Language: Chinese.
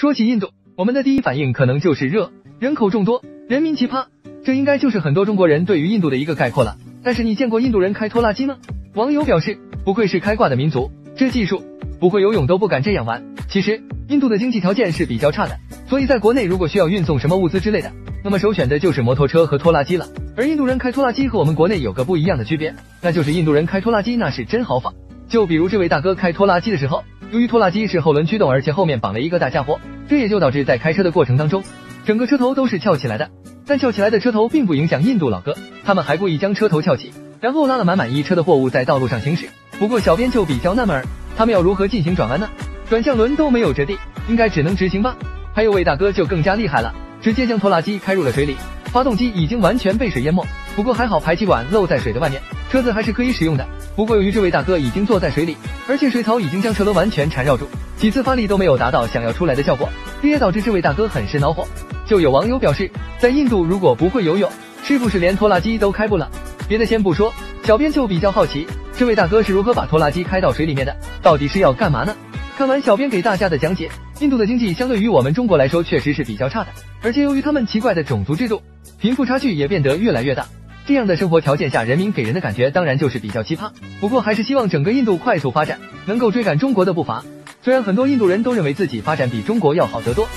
说起印度，我们的第一反应可能就是热，人口众多，人民奇葩，这应该就是很多中国人对于印度的一个概括了。但是你见过印度人开拖拉机吗？网友表示，不愧是开挂的民族，这技术不会游泳都不敢这样玩。其实，印度的经济条件是比较差的，所以在国内如果需要运送什么物资之类的，那么首选的就是摩托车和拖拉机了。而印度人开拖拉机和我们国内有个不一样的区别，那就是印度人开拖拉机那是真豪放。就比如这位大哥开拖拉机的时候，由于拖拉机是后轮驱动，而且后面绑了一个大家伙，这也就导致在开车的过程当中，整个车头都是翘起来的。但翘起来的车头并不影响印度老哥，他们还故意将车头翘起，然后拉了满满一车的货物在道路上行驶。不过小编就比较纳闷，他们要如何进行转弯呢？转向轮都没有着地，应该只能直行吧？还有位大哥就更加厉害了，直接将拖拉机开入了水里，发动机已经完全被水淹没。不过还好排气管露在水的外面，车子还是可以使用的。不过由于这位大哥已经坐在水里，而且水草已经将车轮完全缠绕住，几次发力都没有达到想要出来的效果，这也导致这位大哥很是恼火。就有网友表示，在印度如果不会游泳，是不是连拖拉机都开不了？别的先不说，小编就比较好奇，这位大哥是如何把拖拉机开到水里面的？到底是要干嘛呢？看完小编给大家的讲解，印度的经济相对于我们中国来说确实是比较差的，而且由于他们奇怪的种族制度，贫富差距也变得越来越大。这样的生活条件下，人民给人的感觉当然就是比较奇葩。不过还是希望整个印度快速发展，能够追赶中国的步伐。虽然很多印度人都认为自己发展比中国要好得多，